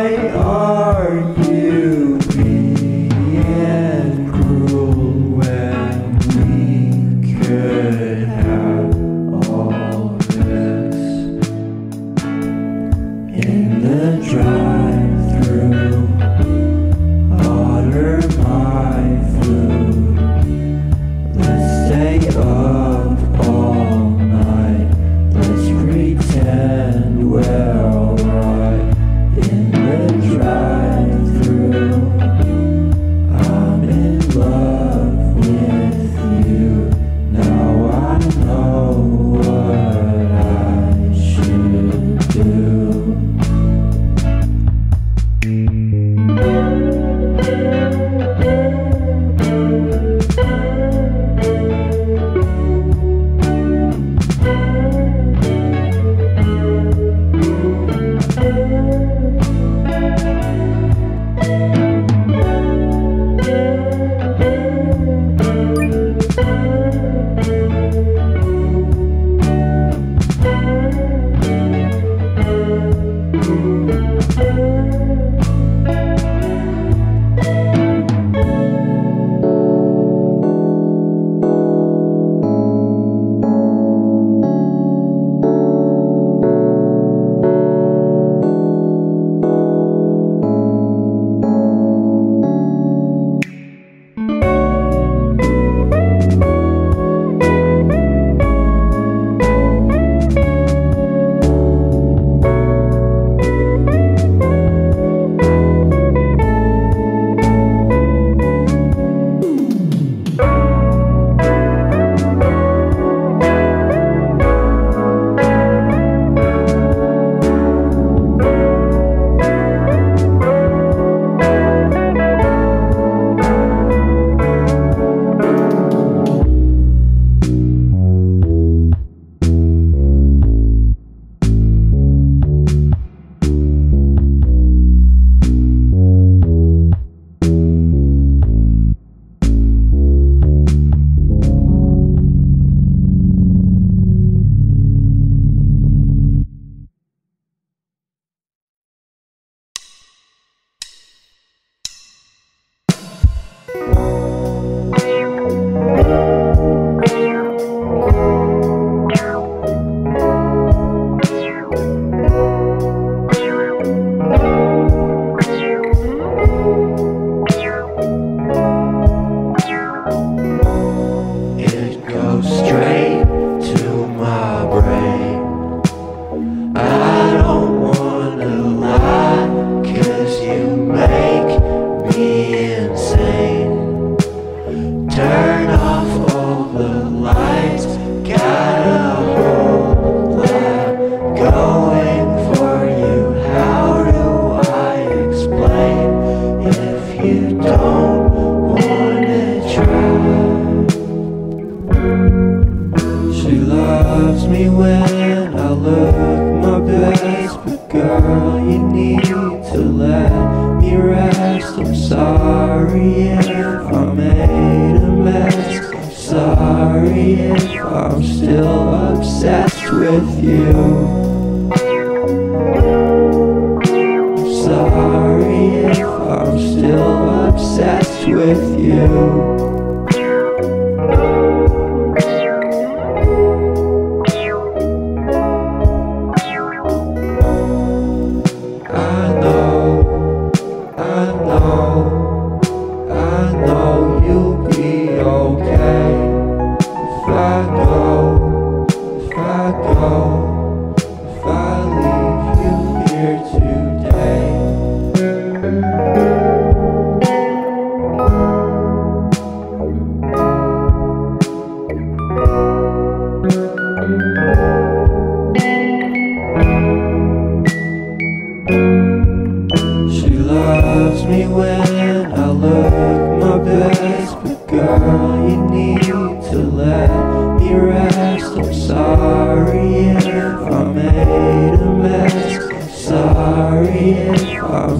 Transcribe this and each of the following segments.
Why are you?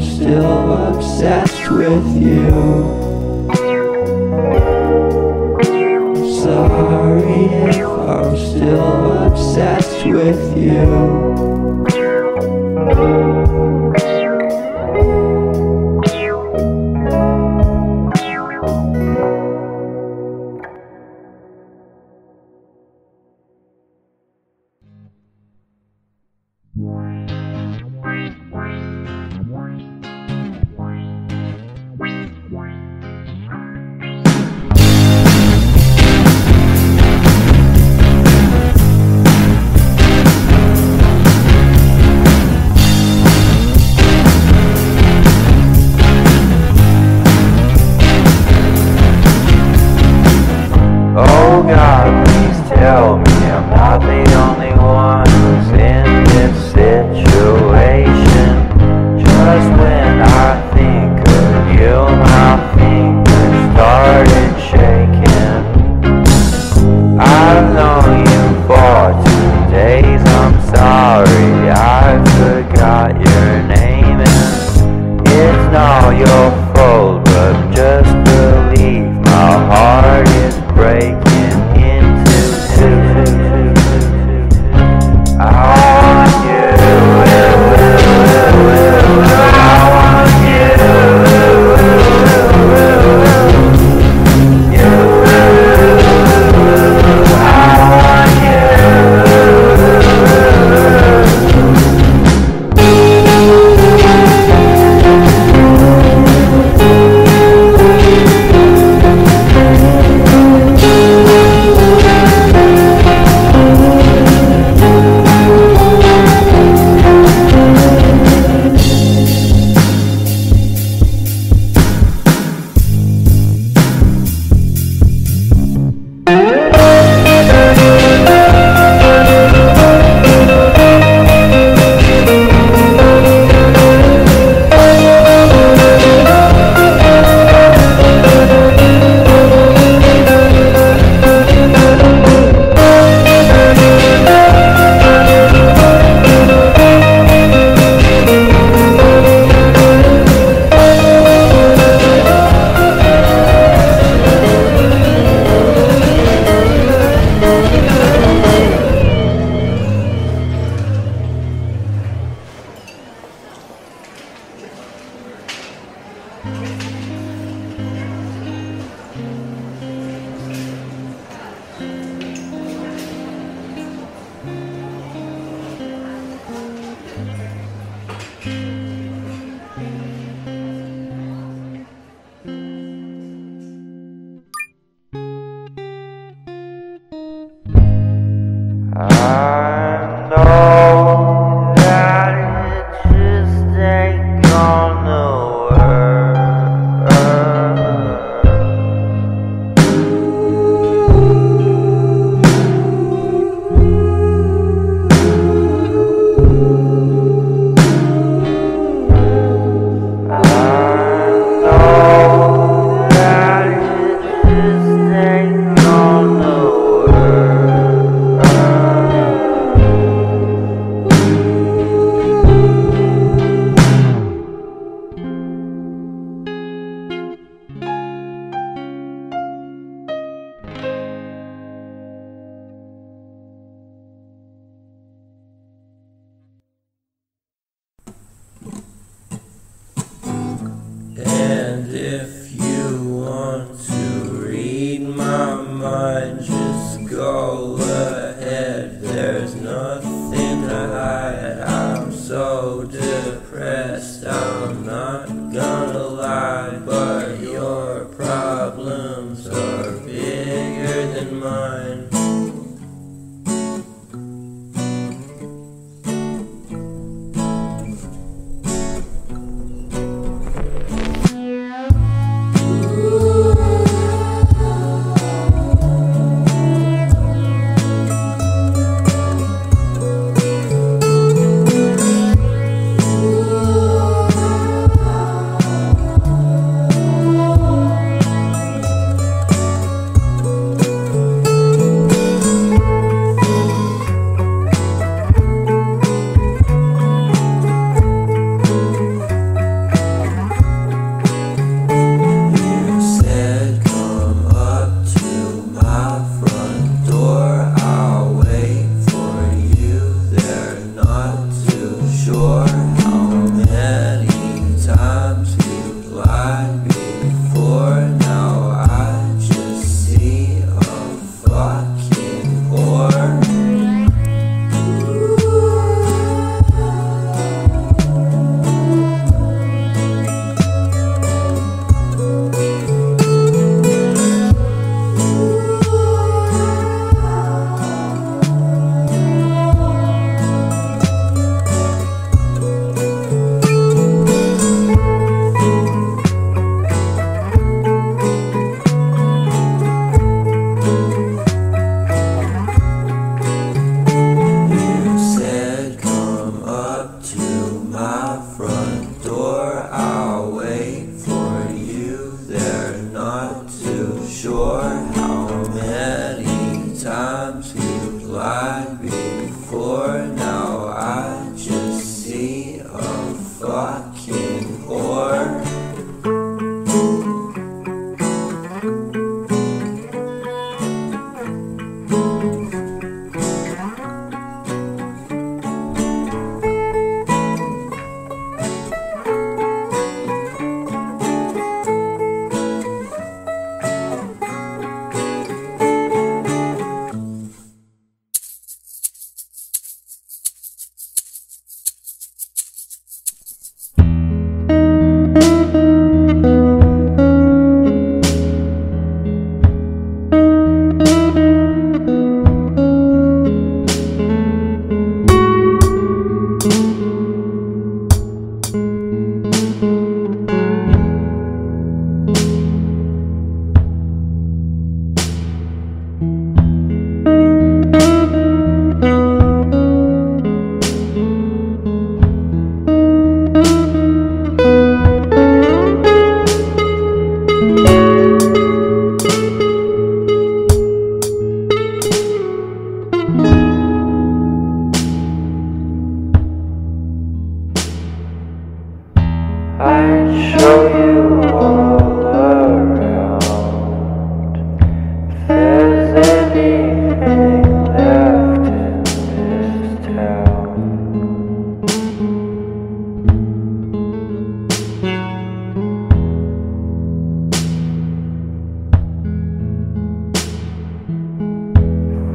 I'm still obsessed with you. Sorry if I'm still obsessed with you.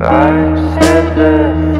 If I said the